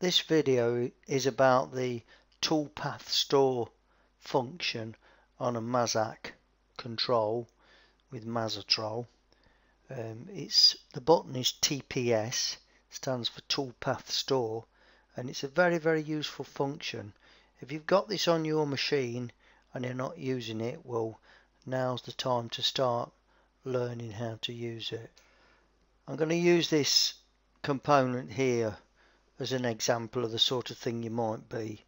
This video is about the toolpath store function on a Mazak control with Mazatrol. Um, it's the button is TPS, stands for toolpath store, and it's a very very useful function. If you've got this on your machine and you're not using it, well, now's the time to start learning how to use it. I'm going to use this component here as an example of the sort of thing you might be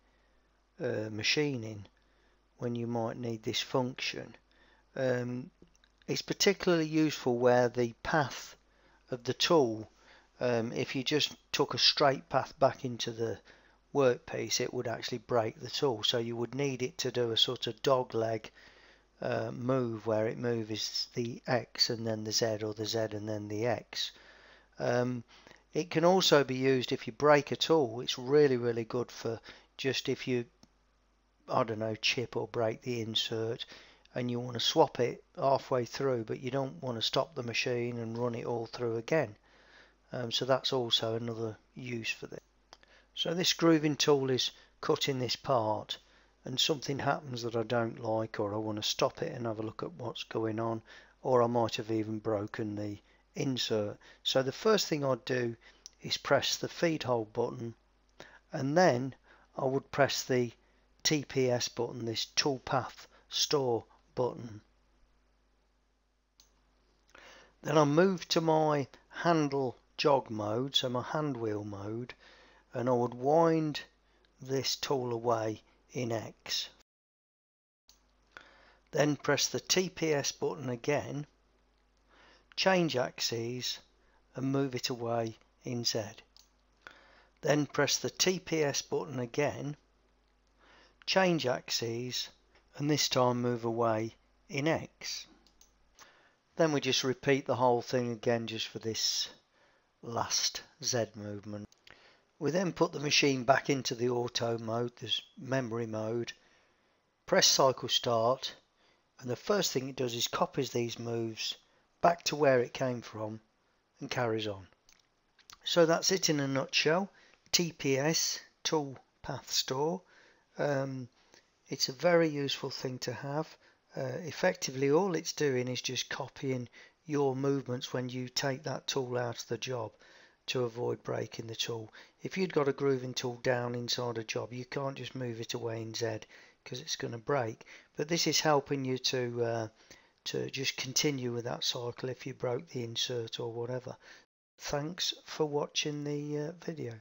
uh, machining when you might need this function. Um, it's particularly useful where the path of the tool, um, if you just took a straight path back into the workpiece, it would actually break the tool. So you would need it to do a sort of dog leg uh, move where it moves the X and then the Z or the Z and then the X. Um, it can also be used if you break a tool. It's really, really good for just if you, I don't know, chip or break the insert and you want to swap it halfway through, but you don't want to stop the machine and run it all through again. Um, so that's also another use for this. So this grooving tool is cutting this part and something happens that I don't like or I want to stop it and have a look at what's going on or I might have even broken the insert. So the first thing I'd do is press the feed hold button and then I would press the TPS button, this toolpath store button. Then I move to my handle jog mode, so my hand wheel mode, and I would wind this tool away in X. Then press the TPS button again change axes and move it away in Z. Then press the TPS button again, change axes and this time move away in X. Then we just repeat the whole thing again just for this last Z movement. We then put the machine back into the auto mode, this memory mode, press cycle start and the first thing it does is copies these moves back to where it came from and carries on. So that's it in a nutshell. TPS, Tool Path Store. Um, it's a very useful thing to have. Uh, effectively all it's doing is just copying your movements when you take that tool out of the job to avoid breaking the tool. If you'd got a grooving tool down inside a job you can't just move it away in Z because it's going to break but this is helping you to uh, to just continue with that cycle if you broke the insert or whatever. Thanks for watching the uh, video.